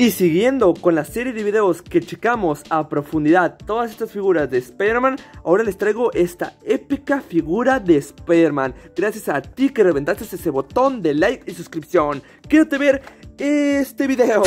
Y siguiendo con la serie de videos que checamos a profundidad todas estas figuras de Spider-Man, ahora les traigo esta épica figura de Spider-Man. Gracias a ti que reventaste ese botón de like y suscripción. Quédate ver este video.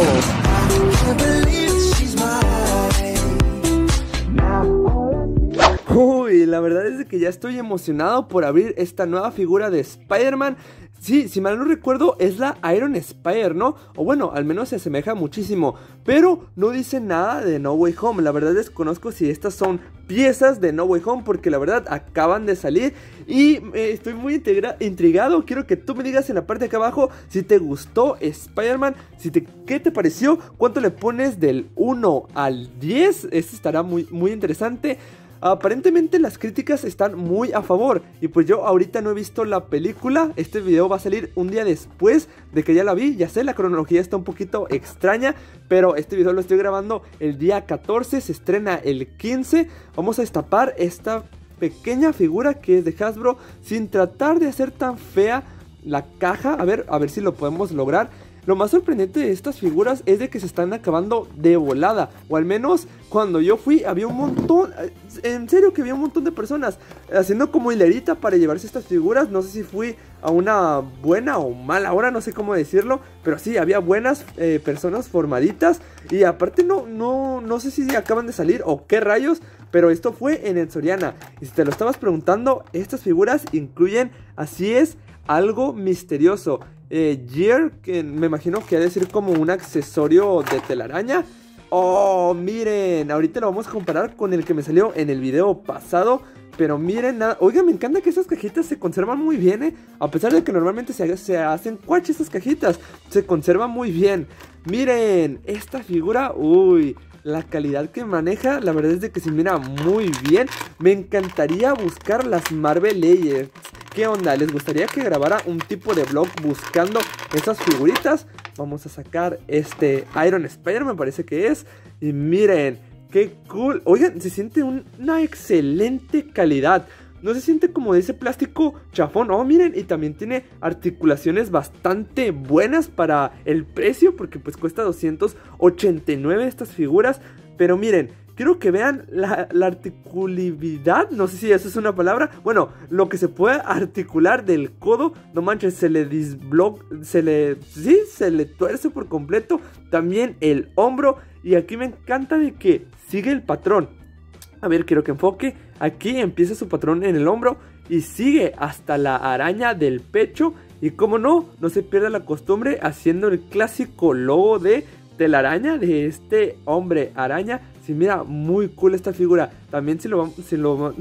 Uy, la verdad es que ya estoy emocionado por abrir esta nueva figura de Spider-Man Sí, si mal no recuerdo es la Iron Spider, ¿no? O bueno, al menos se asemeja muchísimo. Pero no dice nada de No Way Home. La verdad desconozco si estas son piezas de No Way Home porque la verdad acaban de salir. Y eh, estoy muy intrigado. Quiero que tú me digas en la parte de acá abajo si te gustó Spider-Man. Si te, ¿Qué te pareció? ¿Cuánto le pones del 1 al 10? Esto estará muy, muy interesante. Aparentemente las críticas están muy a favor y pues yo ahorita no he visto la película, este video va a salir un día después de que ya la vi, ya sé la cronología está un poquito extraña, pero este video lo estoy grabando el día 14, se estrena el 15, vamos a destapar esta pequeña figura que es de Hasbro sin tratar de hacer tan fea la caja, a ver, a ver si lo podemos lograr. Lo más sorprendente de estas figuras es de que se están acabando de volada. O al menos cuando yo fui había un montón, en serio que había un montón de personas haciendo como hilerita para llevarse estas figuras. No sé si fui a una buena o mala hora, no sé cómo decirlo. Pero sí, había buenas eh, personas formaditas. Y aparte no, no, no sé si acaban de salir o qué rayos. Pero esto fue en el Soriana. Y si te lo estabas preguntando, estas figuras incluyen, así es, algo misterioso eh, Gear, que me imagino que ha de ser como un accesorio de telaraña. Oh, miren, ahorita lo vamos a comparar con el que me salió en el video pasado. Pero miren, nada. Oiga, me encanta que esas cajitas se conservan muy bien, ¿eh? A pesar de que normalmente se, hacen cuaches esas cajitas. Se conservan muy bien. Miren, esta figura, uy, la calidad que maneja, la verdad es de que se mira muy bien. Me encantaría buscar las Marvel Legends. ¿Qué onda? ¿Les gustaría que grabara un tipo de vlog buscando esas figuritas? Vamos a sacar este Iron Spider, me parece que es. Y miren, qué cool. Oigan, se siente una excelente calidad. No se siente como de ese plástico chafón. Oh, miren, y también tiene articulaciones bastante buenas para el precio, porque pues cuesta 289 estas figuras. Pero miren, quiero que vean la, articulabilidad, no sé si esa es una palabra, bueno, lo que se puede articular del codo, no manches, se le disblock, se le, sí, se le tuerce por completo, también el hombro, y aquí me encanta de que sigue el patrón, a ver, quiero que enfoque, aquí empieza su patrón en el hombro, y sigue hasta la araña del pecho, y como no, no se pierda la costumbre haciendo el clásico logo de telaraña de este hombre araña si mira, muy cool esta figura. También si, lo,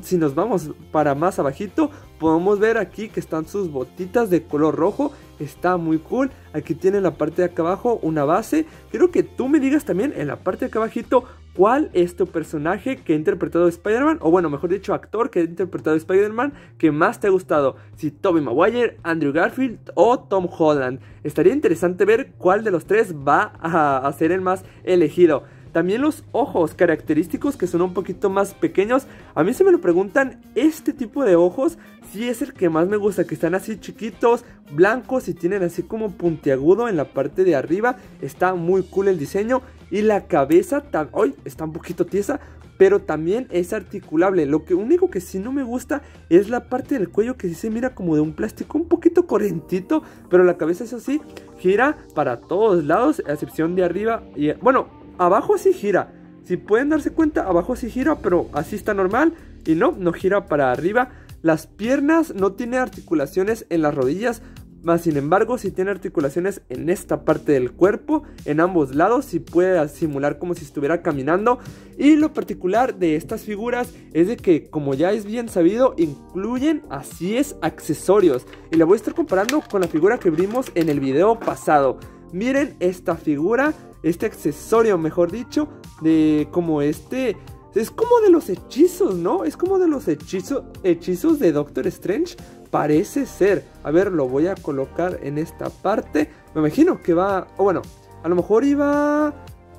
si nos vamos para más abajito, podemos ver aquí que están sus botitas de color rojo. Está muy cool. Aquí tiene la parte de acá abajo una base. Quiero que tú me digas también en la parte de acá abajito cuál es tu personaje que ha interpretado Spider-Man. O bueno, mejor dicho, actor que ha interpretado Spider-Man que más te ha gustado. Si Tobey Maguire, Andrew Garfield o Tom Holland. Estaría interesante ver cuál de los tres va a, a ser el más elegido. También los ojos característicos que son un poquito más pequeños. A mí se me lo preguntan, este tipo de ojos sí es el que más me gusta, que están así chiquitos, blancos y tienen así como puntiagudo en la parte de arriba. Está muy cool el diseño. Y la cabeza hoy está un poquito tiesa, pero también es articulable. Lo que único que sí no me gusta es la parte del cuello que sí se mira como de un plástico un poquito corrientito, pero la cabeza eso sí gira para todos lados, a excepción de arriba y bueno, abajo sí gira. Si pueden darse cuenta, abajo sí gira, pero así está normal. Y no, no gira para arriba. Las piernas no tiene articulaciones en las rodillas. Más sin embargo, si tiene articulaciones en esta parte del cuerpo, en ambos lados, y puede simular como si estuviera caminando. Y lo particular de estas figuras es de que, como ya es bien sabido, incluyen así es accesorios. Y la voy a estar comparando con la figura que vimos en el video pasado. Miren esta figura este accesorio, mejor dicho, de como este... Es como de los hechizos, ¿no? Es como de los hechizos, hechizos de Doctor Strange. Parece ser. A ver, lo voy a colocar en esta parte. Me imagino que va... O bueno, a lo mejor iba...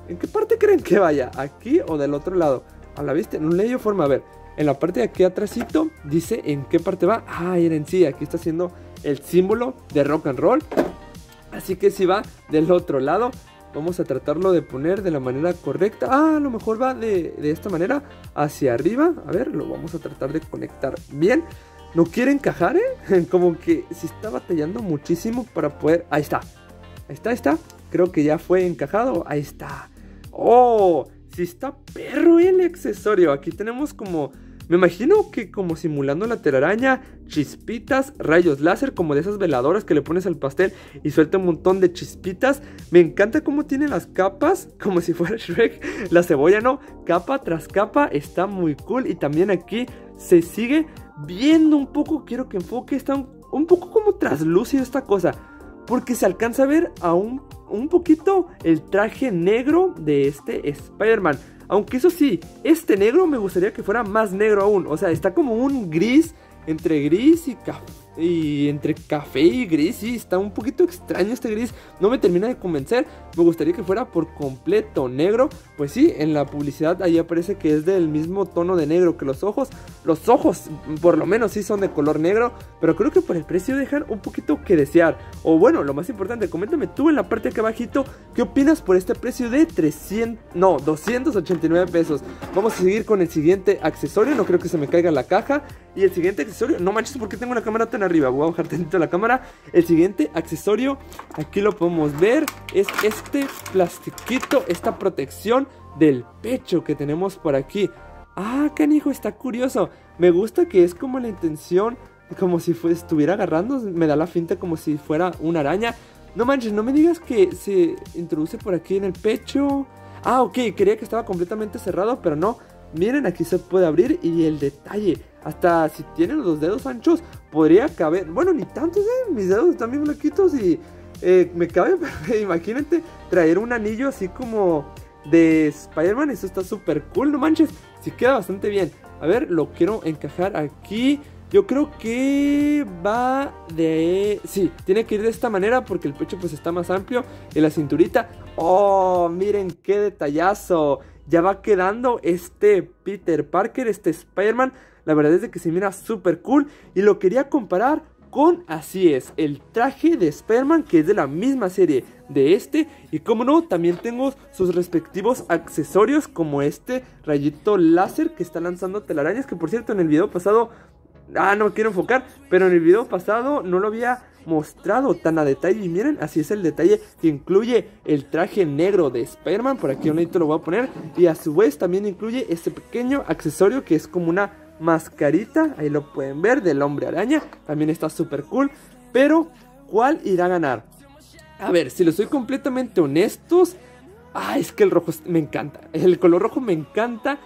¿En qué parte creen que vaya? ¿Aquí o del otro lado? A la vista, no le dio forma. A ver, en la parte de aquí atrásito dice en qué parte va. Ah, miren, sí, aquí está haciendo el símbolo de rock and roll. Así que si va del otro lado. Vamos a tratarlo de poner de la manera correcta. Ah, a lo mejor va de, de esta manera hacia arriba. A ver, lo vamos a tratar de conectar bien. No quiere encajar, ¿eh? Como que se está batallando muchísimo para poder... Ahí está. Ahí está, ahí está. Creo que ya fue encajado. Ahí está. ¡Oh! Sí está perro el accesorio. Aquí tenemos como me imagino que como simulando la telaraña, chispitas, rayos láser, como de esas veladoras que le pones al pastel y suelta un montón de chispitas. Me encanta cómo tiene las capas, como si fuera Shrek. La cebolla, ¿no? Capa tras capa, está muy cool. Y también aquí se sigue viendo un poco, quiero que enfoque, está un, poco como traslúcido esta cosa. Porque se alcanza a ver aún un poquito el traje negro de este Spider-Man. Aunque eso sí, este negro me gustaría que fuera más negro aún. O sea, está como un gris, entre gris y café y entre café y gris, sí, está un poquito extraño este gris. No me termina de convencer. Me gustaría que fuera por completo negro. Pues sí, en la publicidad ahí aparece que es del mismo tono de negro que los ojos. Los ojos, por lo menos, sí son de color negro. Pero creo que por el precio dejan un poquito que desear. O bueno, lo más importante, coméntame tú en la parte de aquí abajito. ¿Qué opinas por este precio de 300, no, 289 pesos? Vamos a seguir con el siguiente accesorio. No creo que se me caiga la caja. Y el siguiente accesorio, no manches, porque tengo una cámara tan arriba. Voy a bajar tantito la cámara. El siguiente accesorio, aquí lo podemos ver, es este plastiquito, esta protección del pecho que tenemos por aquí. Ah, canijo, está curioso. Me gusta que es como la intención, como si estuviera agarrando. Me da la finta como si fuera una araña. No manches, no me digas que se introduce por aquí en el pecho. Ah, ok, creía que estaba completamente cerrado, pero no. Miren, aquí se puede abrir y el detalle. Hasta si tienen los dedos anchos, podría caber. Bueno, ni tantos, ¿eh? Mis dedos están bien y eh, me cabe. Imagínate traer un anillo así como de Spider-Man. Eso está súper cool, no manches. Sí queda bastante bien. A ver, lo quiero encajar aquí. Yo creo que va de... Sí, tiene que ir de esta manera porque el pecho pues está más amplio y la cinturita... ¡Oh! Miren qué detallazo. Ya va quedando este Peter Parker, este Spider-Man la verdad es de que se mira súper cool y lo quería comparar con, así es, el traje de Spider-Man que es de la misma serie de este. Y como no, también tengo sus respectivos accesorios como este rayito láser que está lanzando telarañas. Que por cierto en el video pasado, ah, no quiero enfocar, pero en el video pasado no lo había mostrado tan a detalle. Y miren, así es el detalle que incluye el traje negro de Spider-Man. Por aquí un ladito lo voy a poner. Y a su vez también incluye este pequeño accesorio que es como una mascarita, ahí lo pueden ver, del hombre araña, también está súper cool, pero ¿cuál irá a ganar? A ver, si lo soy completamente honestos, ah, es que el rojo me encanta, el color rojo me encanta,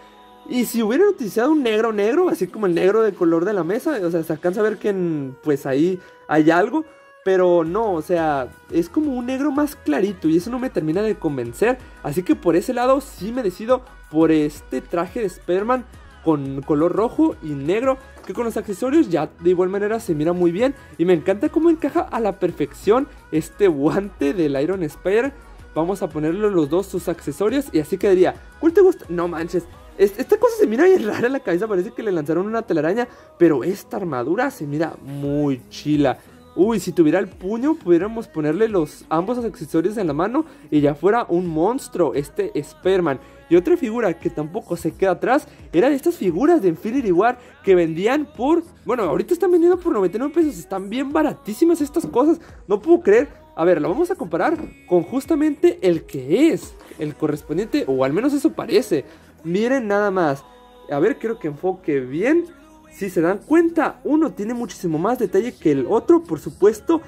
y si hubieran utilizado un negro negro, así como el negro de color de la mesa, o sea, se alcanza a ver que pues ahí hay algo, pero no, o sea, es como un negro más clarito y eso no me termina de convencer. Así que por ese lado sí me decido por este traje de Spider-Man con color rojo y negro que con los accesorios ya de igual manera se mira muy bien y me encanta cómo encaja a la perfección este guante del Iron Spider. Vamos a ponerle los dos sus accesorios y así quedaría. ¿Cuál te gusta? No manches. Esta cosa se mira bien rara en la cabeza, parece que le lanzaron una telaraña, pero esta armadura se mira muy chila. Uy, si tuviera el puño, pudiéramos ponerle los ambos accesorios en la mano y ya fuera un monstruo, este Sperman. Y otra figura que tampoco se queda atrás era de estas figuras de Infinity War que vendían por. Bueno, ahorita están vendiendo por 99 pesos. Están bien baratísimas estas cosas. No puedo creer. A ver, lo vamos a comparar con justamente el que es el correspondiente, o al menos eso parece. Miren nada más. A ver, quiero que enfoque bien. Si se dan cuenta, uno tiene muchísimo más detalle que el otro, por supuesto.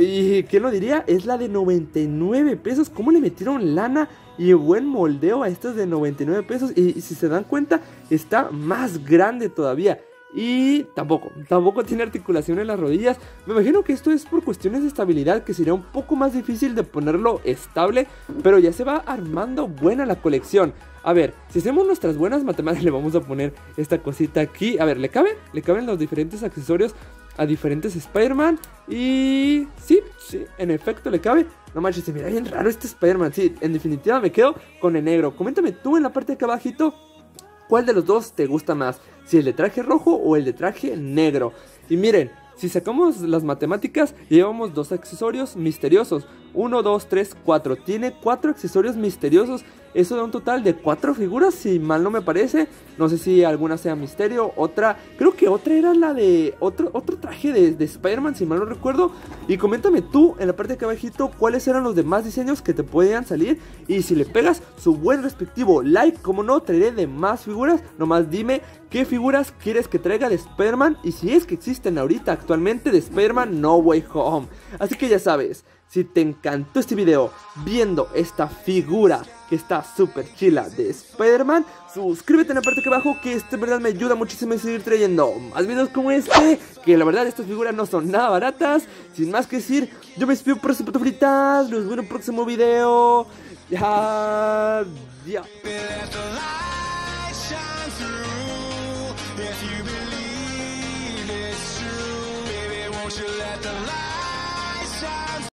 Y quién lo diría, es la de 99 pesos. ¿Cómo le metieron lana y buen moldeo a estas de 99 pesos? Y, si se dan cuenta, está más grande todavía. Y tampoco, tampoco tiene articulación en las rodillas. Me imagino que esto es por cuestiones de estabilidad, que sería un poco más difícil de ponerlo estable, pero ya se va armando buena la colección. A ver, si hacemos nuestras buenas matemáticas, le vamos a poner esta cosita aquí. A ver, ¿le caben? ¿Le caben los diferentes accesorios a diferentes Spider-Man? Y... Sí, sí, en efecto le cabe. No manches, se mira bien raro este Spider-Man. Sí, en definitiva me quedo con el negro. Coméntame tú en la parte de acá abajito cuál de los dos te gusta más. Si el de traje rojo o el de traje negro. Y miren, si sacamos las matemáticas, llevamos dos accesorios misteriosos. 1, 2, 3, 4. Tiene 4 accesorios misteriosos. Eso da un total de 4 figuras, si mal no me parece. No sé si alguna sea misterio. Otra, creo que otra era la de otro, otro traje de, de Spider-Man, si mal no recuerdo. Y coméntame tú en la parte de acá abajito cuáles eran los demás diseños que te podían salir. Y si le pegas su buen respectivo like, como no, traeré de más figuras. Nomás dime qué figuras quieres que traiga de Spider-Man. Y si es que existen ahorita actualmente de Spider-Man No Way Home. Así que ya sabes. Si te encantó este video viendo esta figura que está súper chila de Spider-Man, suscríbete en la parte de abajo que este verdad me ayuda muchísimo a seguir trayendo más videos como este, que la verdad estas figuras no son nada baratas. Sin más que decir, yo me despido por este puto fritas, los veo en el próximo video. Ya, ya. you let the light